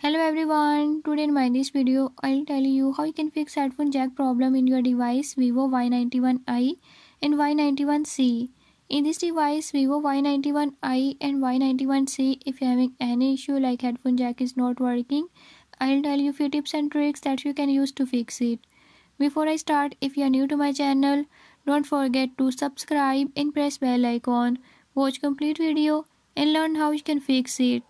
Hello everyone, today in my this video I'll tell you how you can fix headphone jack problem in your device Vivo Y91i and Y91c. In this device Vivo Y91i and Y91c if you're having any issue like headphone jack is not working I'll tell you few tips and tricks that you can use to fix it. Before I start if you are new to my channel don't forget to subscribe and press bell icon. Watch complete video and learn how you can fix it.